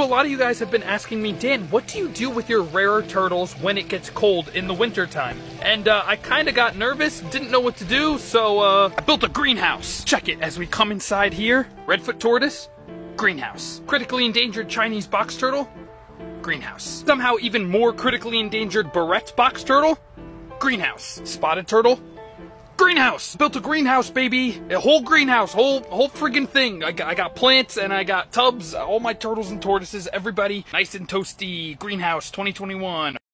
A lot of you guys have been asking me, Dan, what do you do with your rarer turtles when it gets cold in the wintertime? And uh, I kind of got nervous, didn't know what to do, so uh, I built a greenhouse. Check it as we come inside here. Redfoot tortoise, greenhouse. Critically endangered Chinese box turtle, greenhouse. Somehow even more critically endangered Bourret box turtle, greenhouse. Spotted turtle, greenhouse. Built a greenhouse, baby. A whole greenhouse, whole whole friggin' thing. I got, I got plants and I got tubs. All my turtles and tortoises. Everybody nice and toasty. Greenhouse 2021.